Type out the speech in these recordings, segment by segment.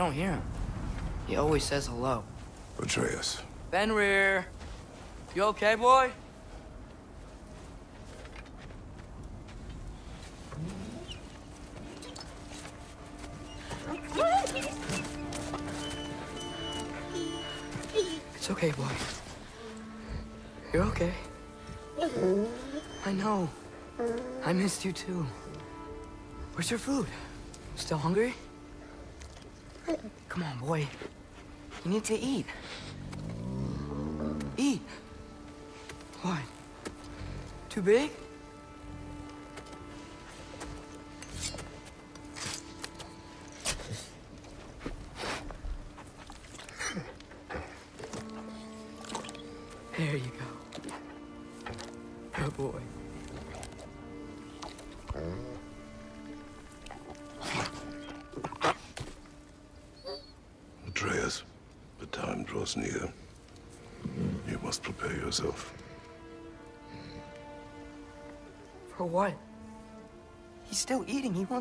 don't hear him. He always says hello. Atreus. Fenrir! You okay, boy? It's okay, boy. You're okay. I know. I missed you too. Where's your food? Still hungry? Come on, boy. You need to eat. Eat. What? Too big?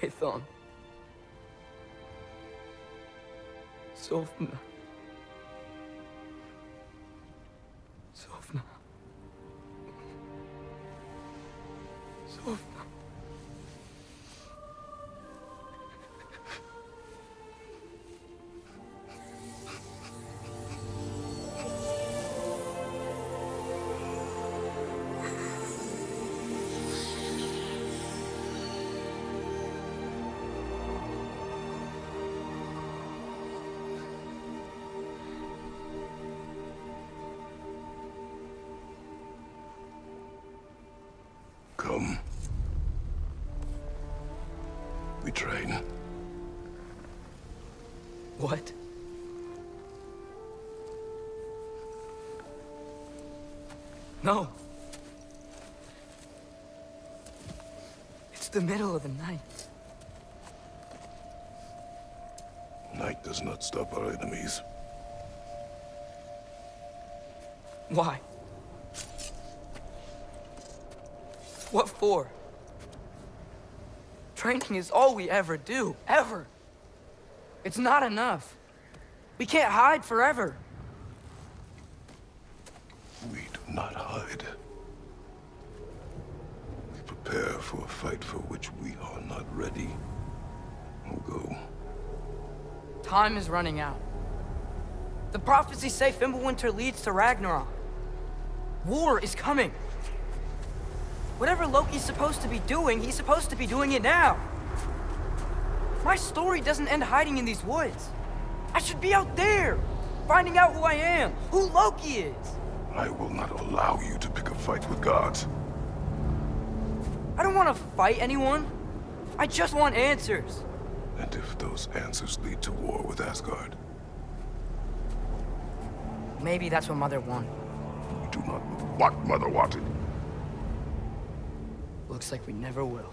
Sofna. Sofna. Middle of the night. Night does not stop our enemies. Why? What for? Training is all we ever do, ever. It's not enough. We can't hide forever. We do not hide. Prepare for a fight for which we are not ready. We'll go. Time is running out. The prophecies say Fimbulwinter leads to Ragnarok. War is coming. Whatever Loki's supposed to be doing, he's supposed to be doing it now. My story doesn't end hiding in these woods. I should be out there, finding out who I am, who Loki is. I will not allow you to pick a fight with gods. I don't want to fight anyone. I just want answers. And if those answers lead to war with Asgard, Maybe that's what Mother wanted. we do not know what Mother wanted. Looks like we never will.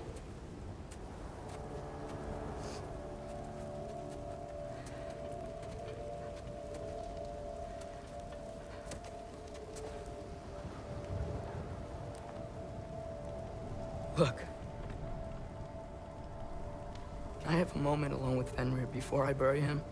Before I bury him?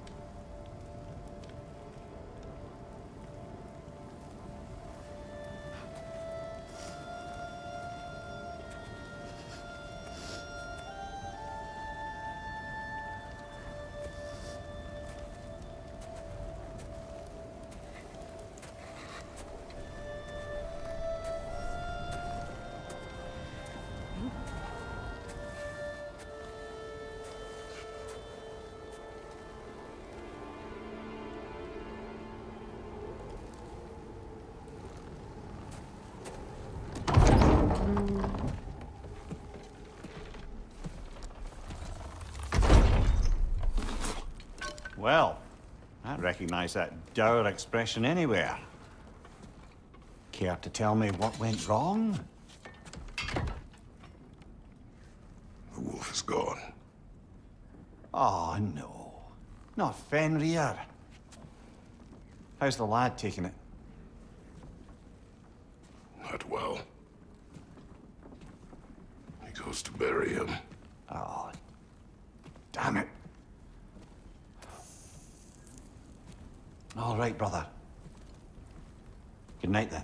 Well, I recognize that dour expression anywhere. Care to tell me what went wrong? The wolf is gone. Oh, no. Not Fenrir. How's the lad taking it? Not well. He goes to bury him. Oh, damn it. All right, brother. Good night, then.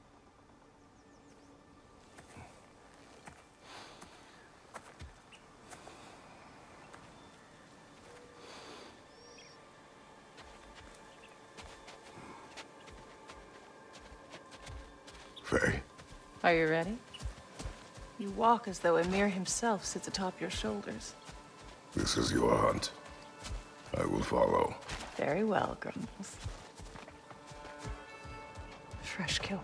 Are you ready? You walk as though Ymir himself sits atop your shoulders. this is your hunt. I will follow. Very well, Grumbles. Fresh kill.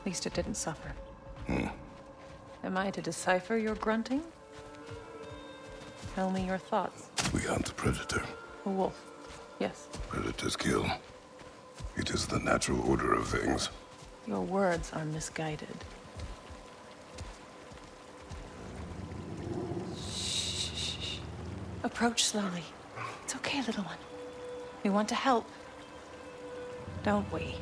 At least it didn't suffer. Hmm. Am I to decipher your grunting? Tell me your thoughts. We hunt a predator. A wolf. Yes. Predators kill. It is the natural order of things. Your words are misguided. Shh. Approach slowly. It's okay, little one. We want to help. Don't we?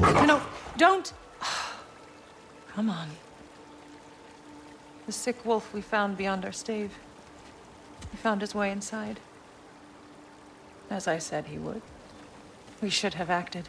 No, don't! Come on. The sick wolf we found beyond our stave. He found his way inside. As I said he would. We should have acted.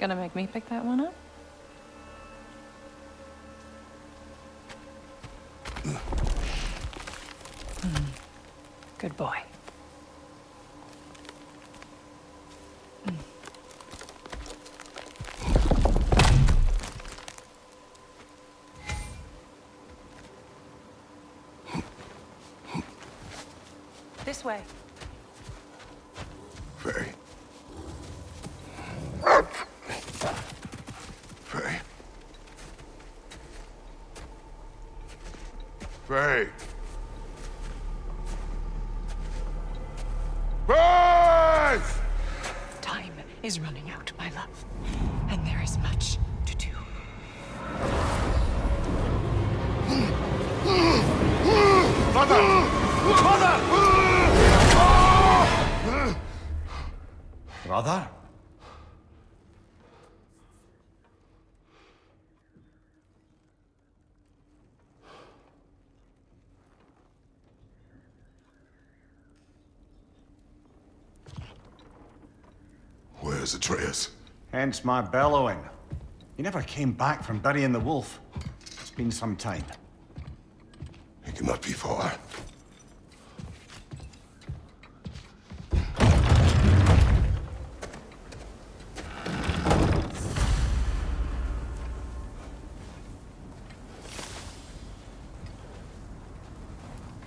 Gonna make me pick that one up? Hmm. Good boy. This way. Faye. Faye. Faye. Faye! Time is running out, my love. And there is much to do. Brother! Brother? Where's Atreus? Hence my bellowing. He never came back from burying the wolf. It's been some time. He cannot be far.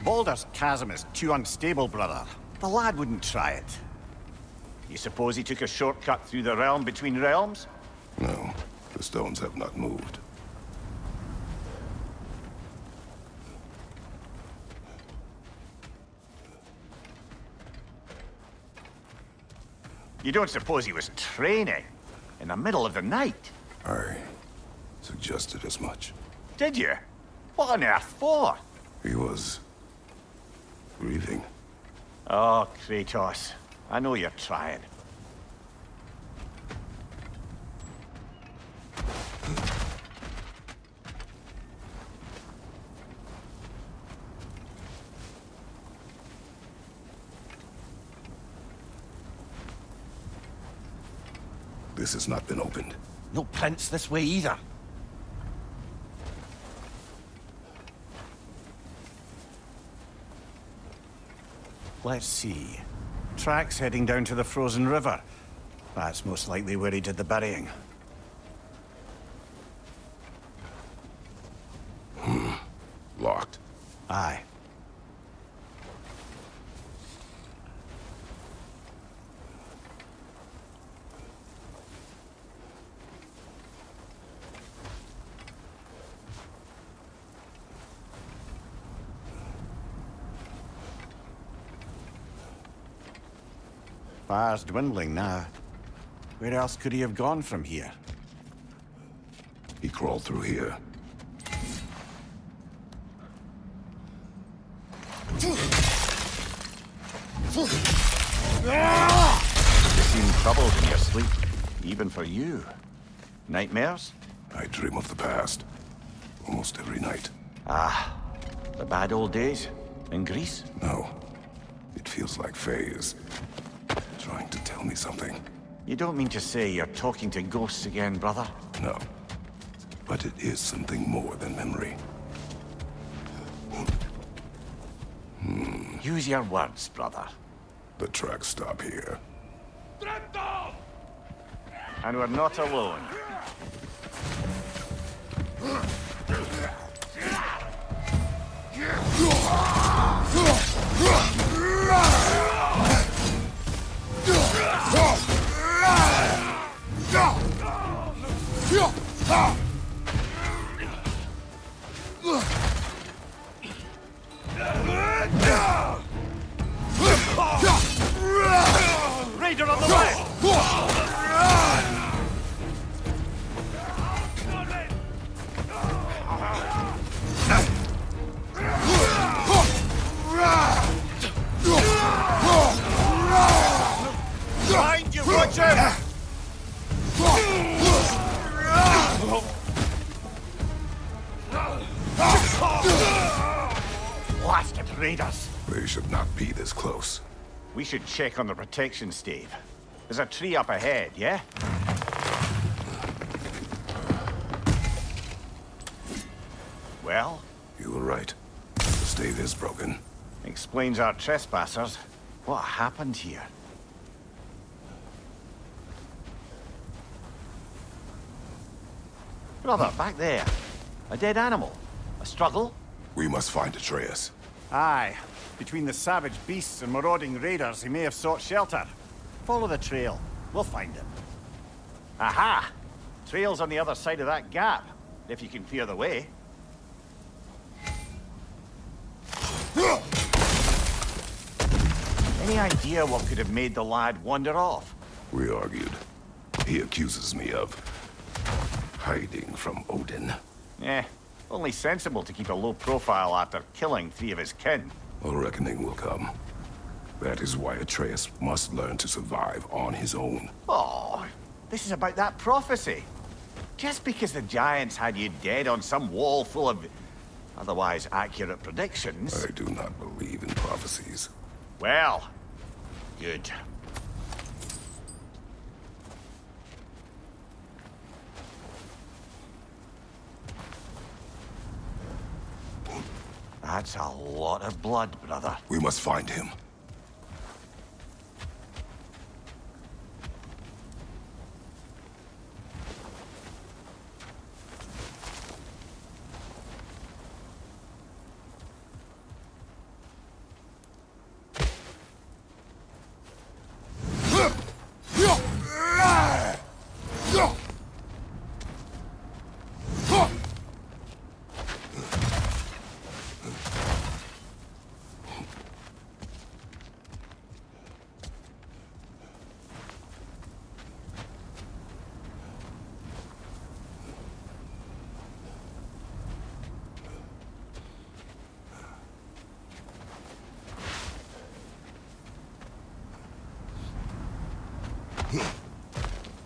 Baldur's Chasm is too unstable, brother. The lad wouldn't try it. You suppose he took a shortcut through the realm between realms? No, the stones have not moved. You don't suppose he was training in the middle of the night? I suggested as much. Did you? What on earth for? He was... grieving. Oh, Kratos. I know you're trying. This has not been opened. No prints this way either. Let's see. Tracks heading down to the frozen river. That's most likely where he did the burying. Locked. Aye. Fire's dwindling now. Where else could he have gone from here? He crawled through here. You seem troubled in your sleep, even for you. Nightmares? I dream of the past. Almost every night. Ah, the bad old days? In Greece? No. It feels like Faye is... trying to tell me something. You don't mean to say you're talking to ghosts again, brother? No. But it is something more than memory. Hmm. Use your words, brother. The tracks stop here. And we're not alone. Raider Roger! Blasted raiders! They should not be this close. We should check on the protection stave. There's a tree up ahead, yeah? Well, You were right. The stave is broken. explains our trespassers. What happened here? Brother, back there. A dead animal. A struggle? We must find Atreus. Aye. Between the savage beasts and marauding raiders, he may have sought shelter. Follow the trail. We'll find him. Aha! Trail's on the other side of that gap, if you can clear the way. Any idea what could have made the lad wander off? We argued. He accuses me of... hiding from Odin. Eh, only sensible to keep a low profile after killing three of his kin. A reckoning will come. That is why Atreus must learn to survive on his own. Oh, this is about that prophecy. Just because the Giants had you dead on some wall full of otherwise accurate predictions... I do not believe in prophecies. Well, good. That's a lot of blood, brother. We must find him.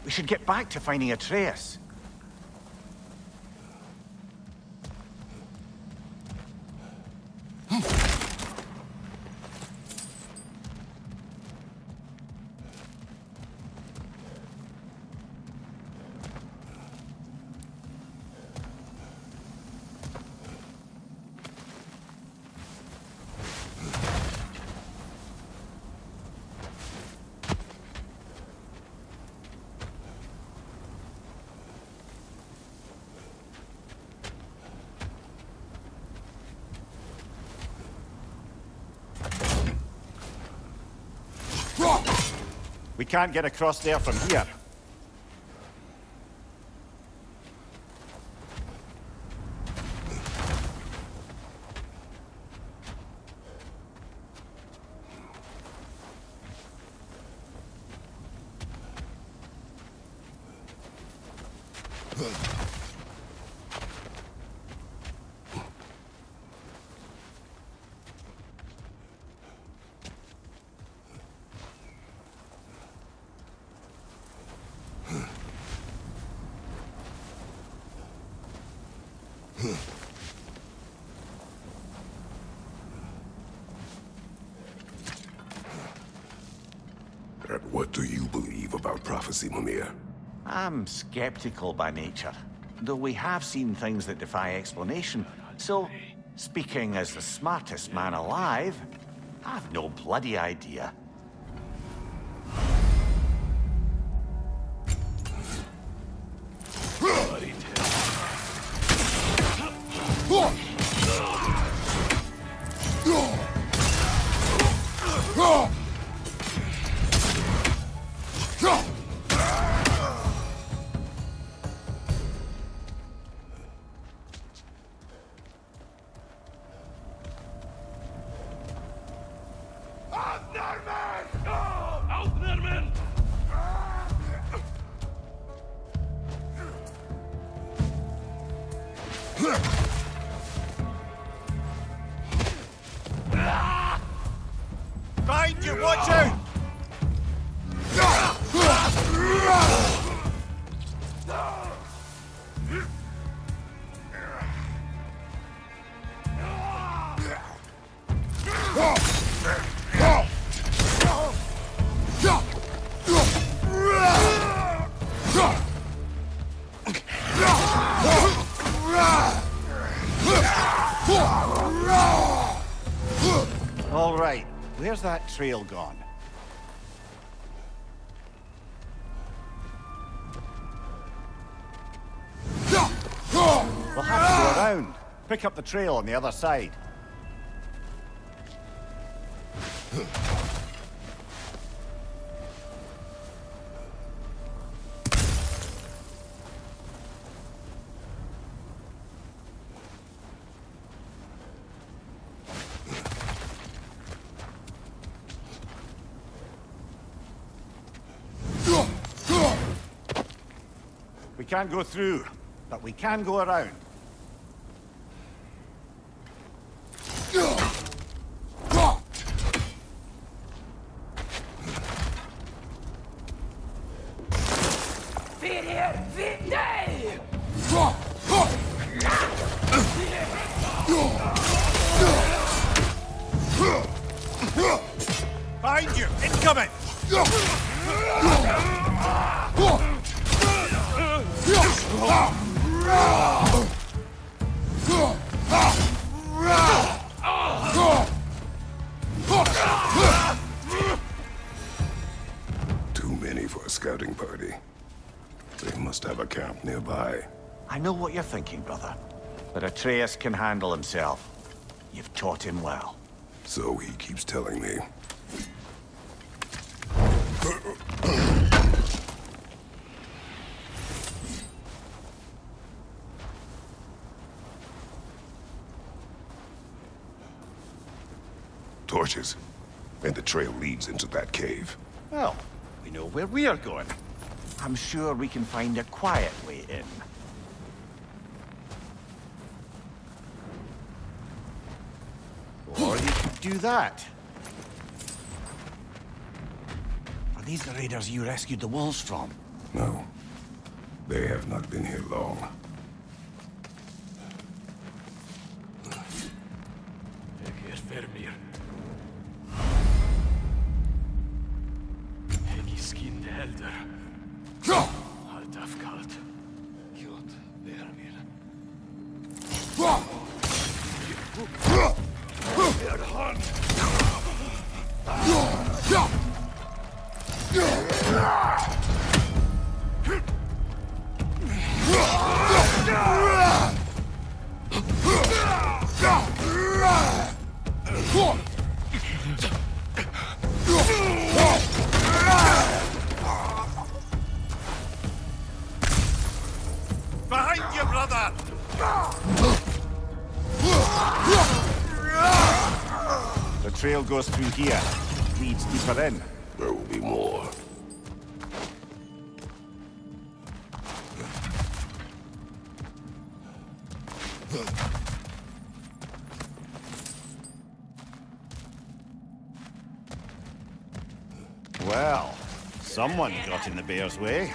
We should get back to finding Atreus. Can't get across there from here. And what do you believe about prophecy, Mimir? I'm skeptical by nature, though we have seen things that defy explanation. So, speaking as the smartest man alive, I've no bloody idea. Where's that trail gone? We'll have to go around. Pick up the trail on the other side. can't go through, but we can go around. Find you! Incoming! Must have a camp nearby. I know what you're thinking, brother. But Atreus can handle himself. You've taught him well. So he keeps telling me. Torches. And the trail leads into that cave. Well, we know where we are going. I'm sure we can find a quiet way in. Or you could do that. Are these the raiders you rescued the wolves from? No. They have not been here long. Goes through here. Leads deeper in. There will be more. Well, someone got in the bear's way.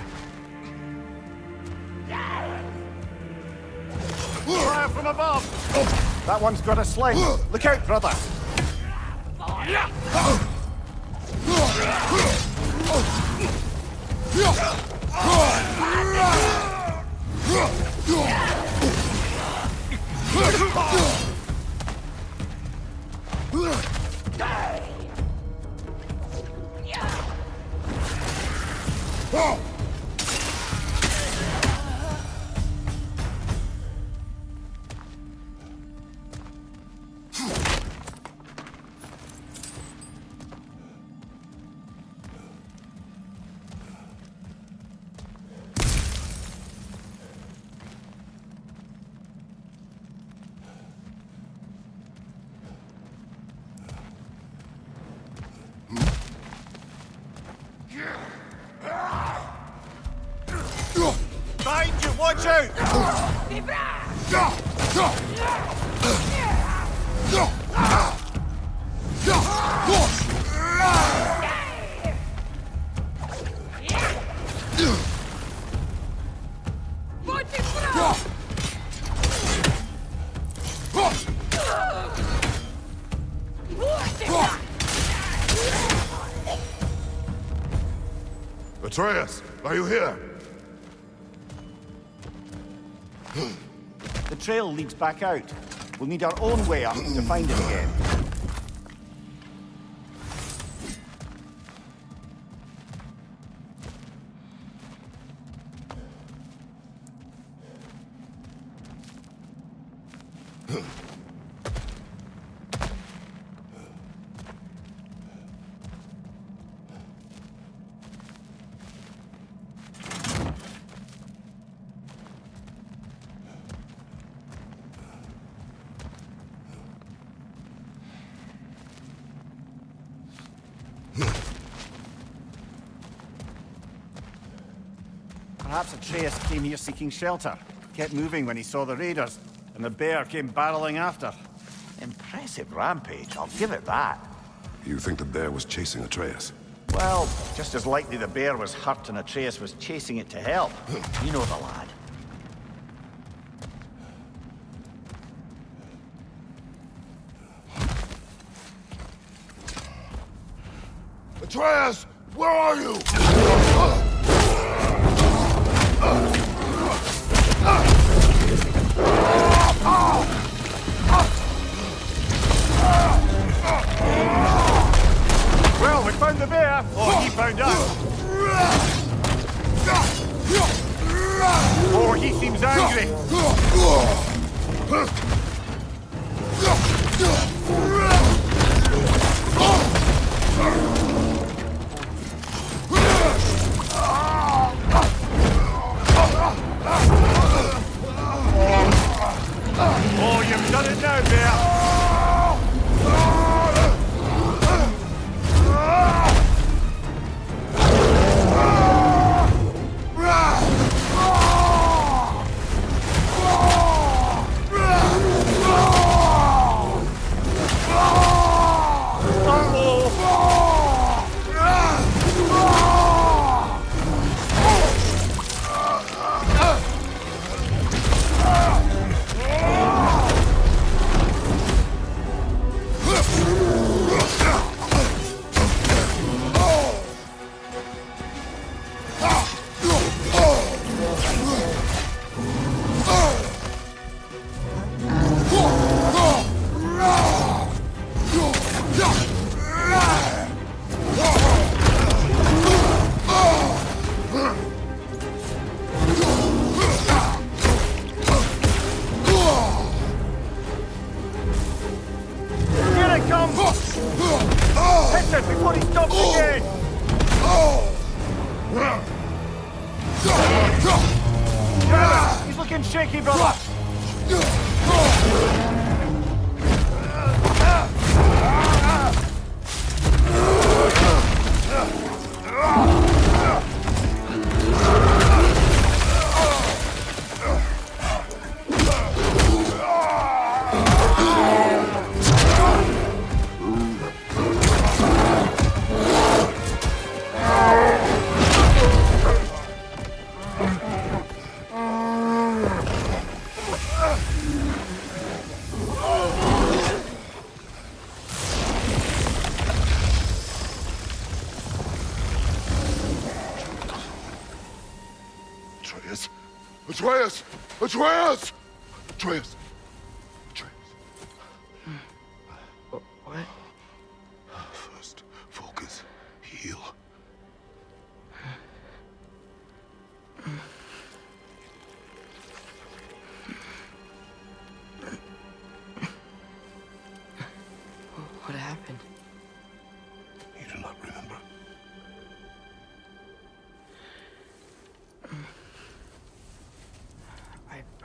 Fire from above! That one's got a sling. Look out, brother! Atreus, are you here? The trail leads back out. We'll need our own way up to find it again. Atreus came here seeking shelter. Kept moving when he saw the raiders, and the bear came barreling after. Impressive rampage, I'll give it that. You think the bear was chasing Atreus? Well, just as likely the bear was hurt and Atreus was chasing it to help. You know the lad. Atreus! Where are you? Found us! Or he seems angry! Atreus! Atreus!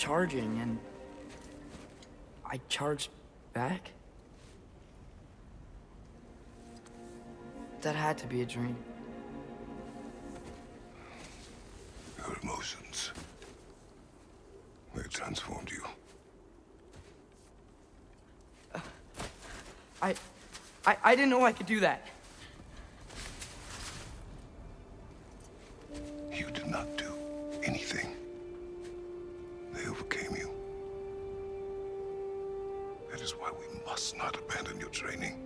Charging and I charged back? That had to be a dream. Your emotions. They transformed you. I, I, I didn't know I could do that. You did not do anything. Must not abandon your training.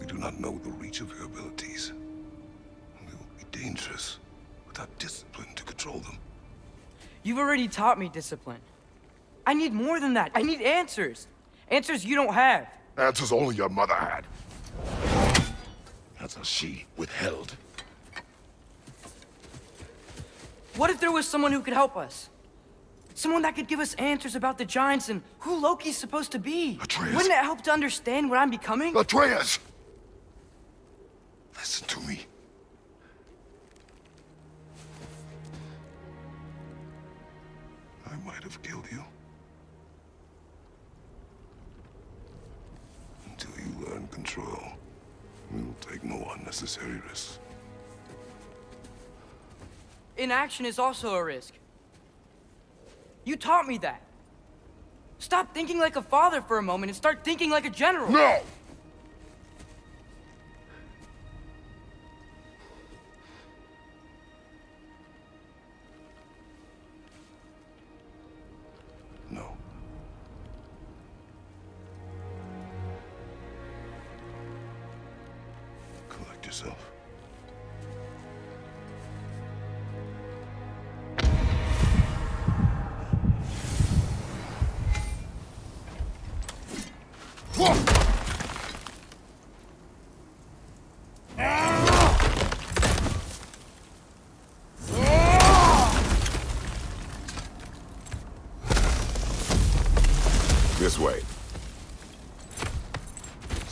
We do not know the reach of your abilities. And we will be dangerous without discipline to control them. You've already taught me discipline. I need more than that. I need answers. Answers you don't have. Answers only your mother had. Answers she withheld. What if there was someone who could help us? Someone that could give us answers about the Giants and who Loki's supposed to be. Atreus. Wouldn't it help to understand what I'm becoming? Atreus! Listen to me. I might have killed you. Until you learn control, we will take no unnecessary risks. Inaction is also a risk. You taught me that. Stop thinking like a father for a moment and start thinking like a general. No!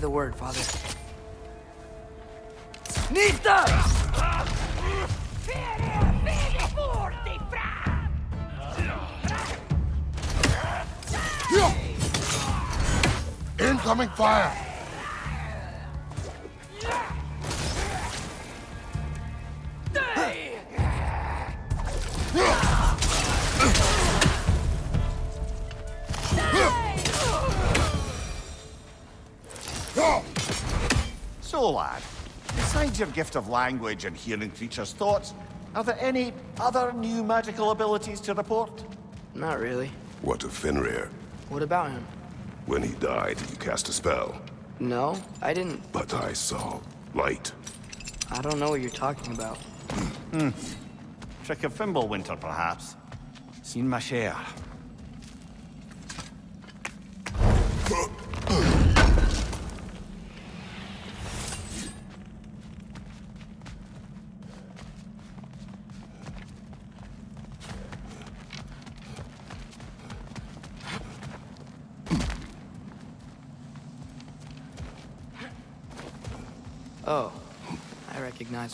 The word, father. Nita! Incoming fire! Your gift of language and hearing creatures' thoughts, are there any other new magical abilities to report? Not really. What of Fenrir? What about him? When he died, you cast a spell. No, I didn't. But I saw light. I don't know what you're talking about. Hmm. Trick of Fimbulwinter, perhaps? Seen my share.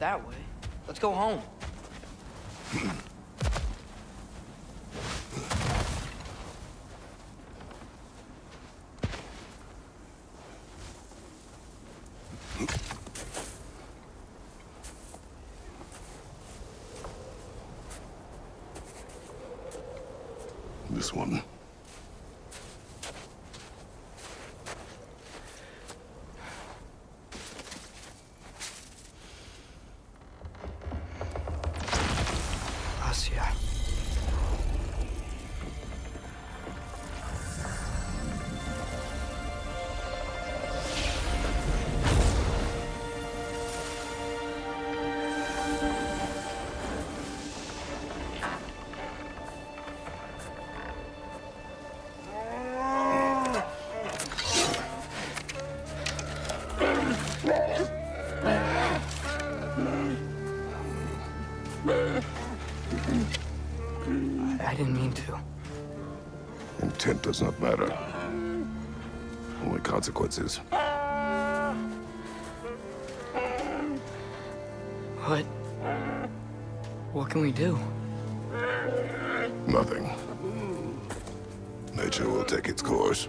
That way. Let's go home. I didn't mean to. Intent does not matter. Only consequences. What? What can we do? Nothing. Nature will take its course.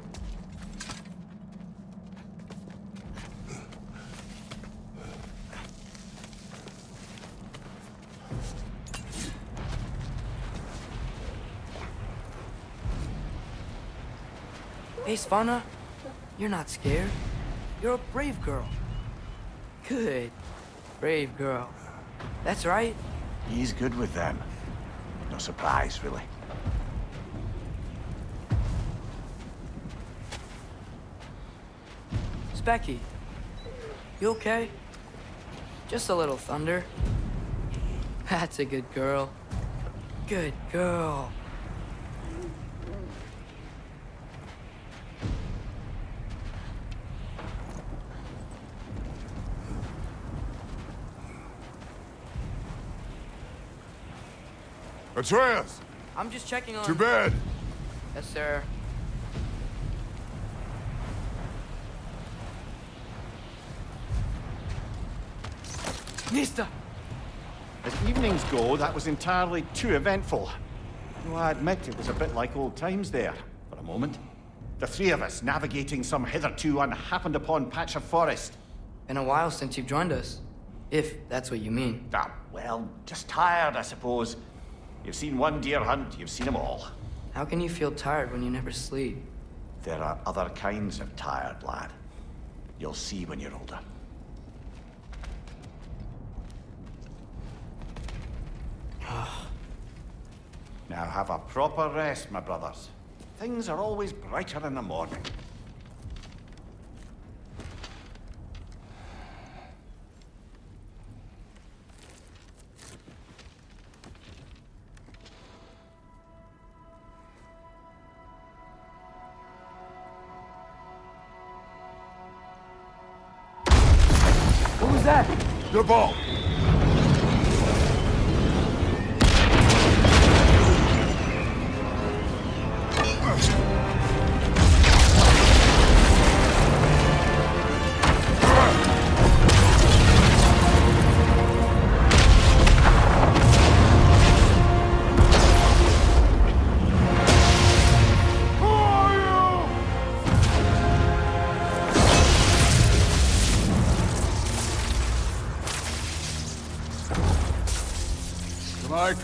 Hey, Svanna, you're not scared. You're a brave girl. Good. Brave girl. That's right. He's good with them. No surprise, really. Speki, you okay? Just a little thunder. That's a good girl. Good girl. Atreus! I'm just checking on... To bed! Yes, sir. Nista! As evenings go, that was entirely too eventful. Though I admit it was a bit like old times there, for a moment. The three of us navigating some hitherto unhappened upon patch of forest. Been a while since you've joined us. If that's what you mean. Ah, well, just tired, I suppose. You've seen one deer hunt, you've seen them all. How can you feel tired when you never sleep? There are other kinds of tired, lad. You'll see when you're older. now have a proper rest, my brothers. Things are always brighter in the morning. The ball!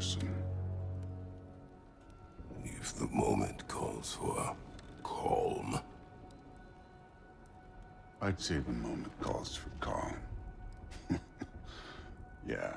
Person. If the moment calls for calm. I'd say the moment calls for calm. yeah.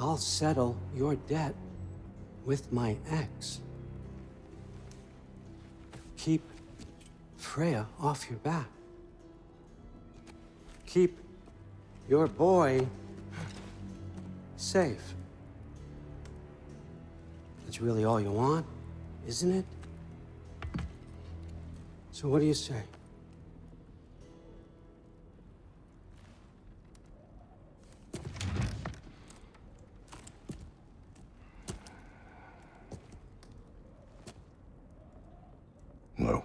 I'll settle your debt with my ex. Keep Freya off your back. Keep your boy safe. That's really all you want, isn't it? So what do you say? No.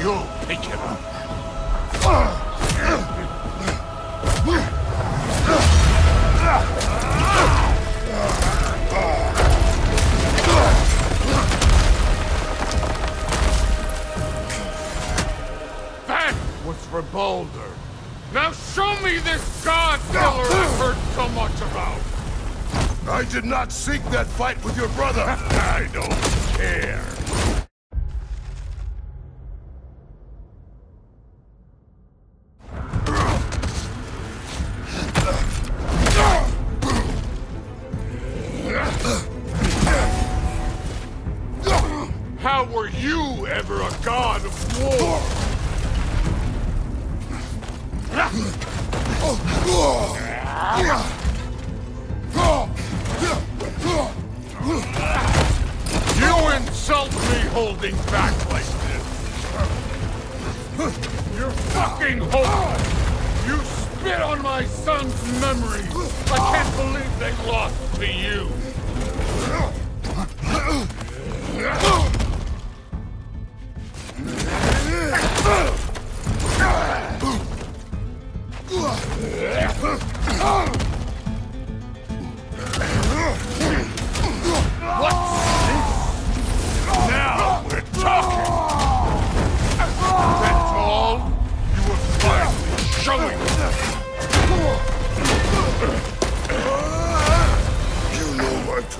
You'll pick it up. That was for Baldur. Now show me this god killer I've heard so much about. I did not seek that fight with your brother. I don't care. Spit on my son's memory. I can't believe they lost to you.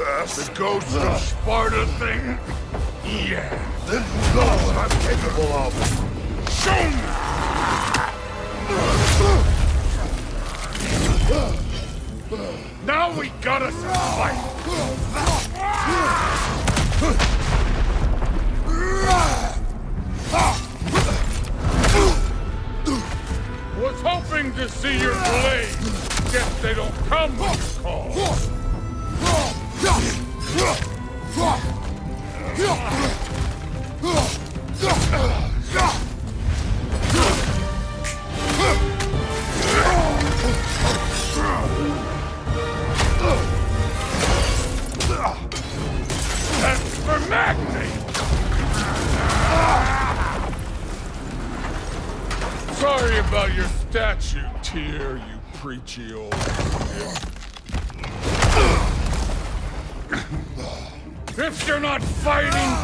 The ghost of Sparta thing? Yeah. Then you know what I'm capable of. Show me! Now we gotta fight! Was hoping to see your blade. Guess they don't come when you call. That's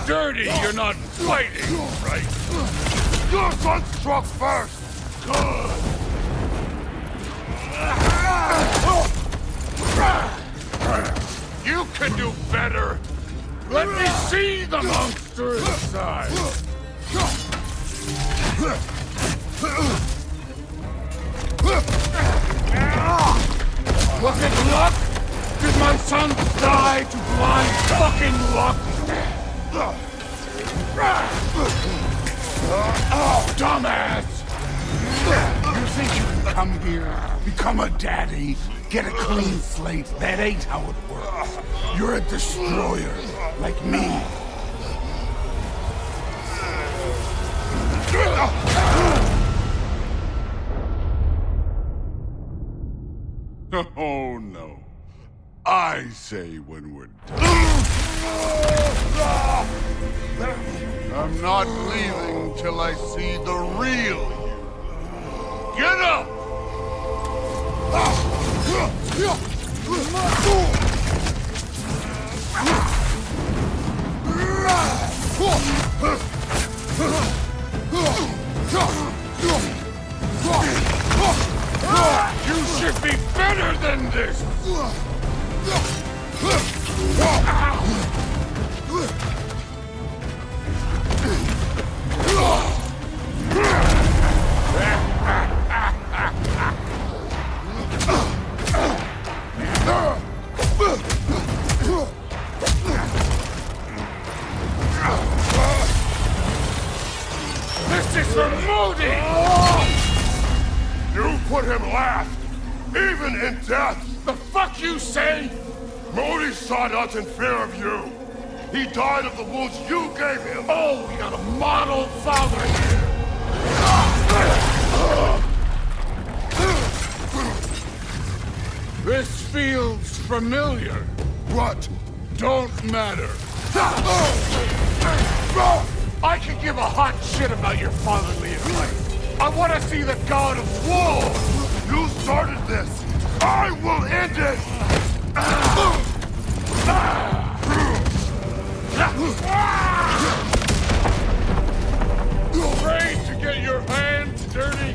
dirty, you're not fighting, right? Your son struck first! Good! You can do better! Let me see the monster inside! Was it luck? Did my son die to blind fucking luck? Oh, dumbass! You think you can come here, become a daddy, get a clean slate? That ain't how it works. You're a destroyer, like me. Oh no. I say when we're done. I'm not leaving till I see the real you. Get up! You should be better than this! This is for You put him last, even in death! The fuck you say? Modi sought us in fear of you. He died of the wounds you gave him. Oh, we got a model father here. This feels familiar. What? Don't matter. I can give a hot shit about your fatherly advice. I want to see the god of war. You started this. I will end it. Afraid to get your hands dirty?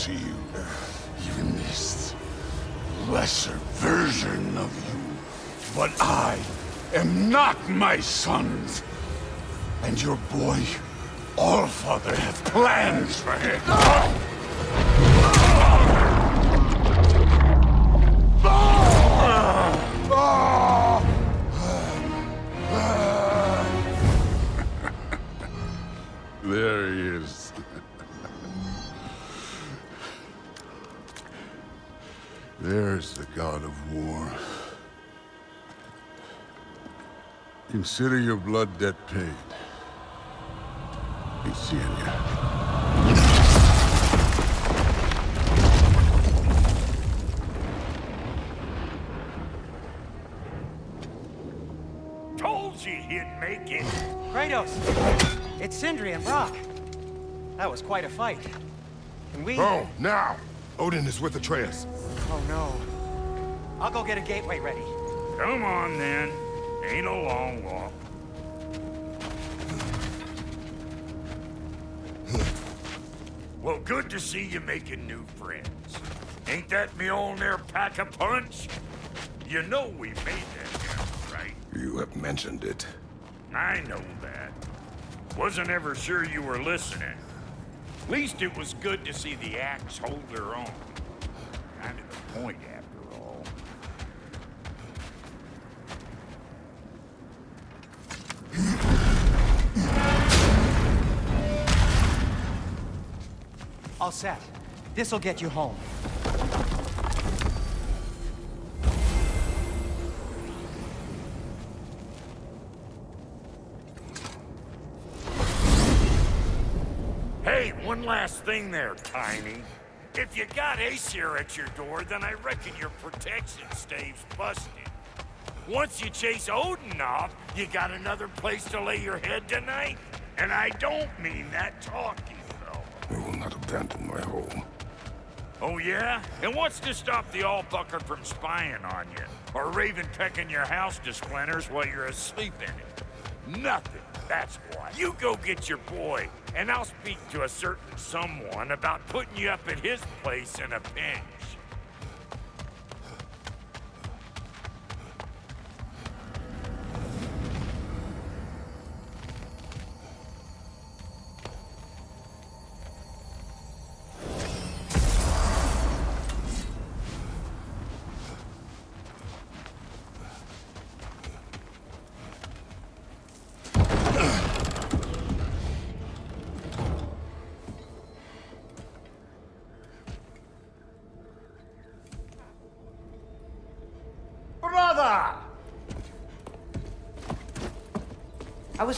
To you. Even this lesser version of you. But I am not my sons. And your boy, Allfather, has plans for him. Consider your blood debt paid. Be seeing you. Told you he'd make it. Kratos! It's Sindri and Brok. That was quite a fight. Can we... Oh, now! Odin is with Atreus. Oh, no. I'll go get a gateway ready. Come on, then. Ain't a long walk. Well, good to see you making new friends. Ain't that me old there pack a punch? You know we made that down, right? You have mentioned it. I know that. Wasn't ever sure you were listening. Least it was good to see the axe hold their own. Kind of the point, set. This'll get you home. Hey, one last thing there, Tiny. If you got Aesir at your door, then I reckon your protection stave's busted. Once you chase Odin off, you got another place to lay your head tonight? And I don't mean that talking. I will not abandon my home. Oh, yeah? And what's to stop the Allbucker from spying on you? Or Raven pecking your house to splinters while you're asleep in it? Nothing, that's why. You go get your boy, and I'll speak to a certain someone about putting you up at his place in a pinch.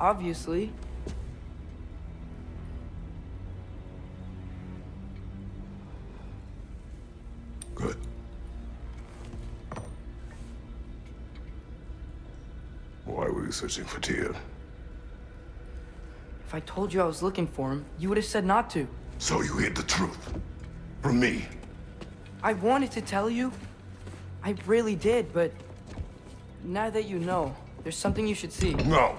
Obviously. Good. Why were you searching for Tyr? If I told you I was looking for him, you would have said not to. So you hid the truth. From me. I wanted to tell you. I really did, but... Now that you know, there's something you should see. No.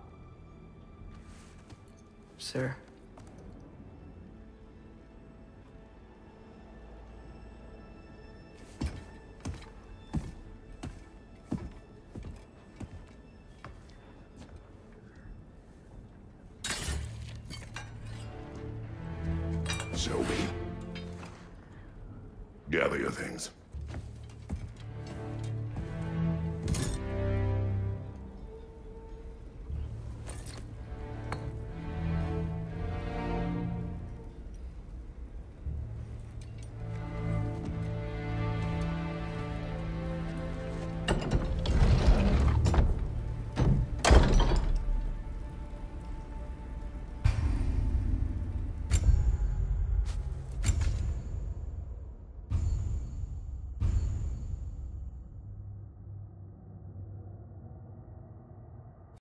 Sir.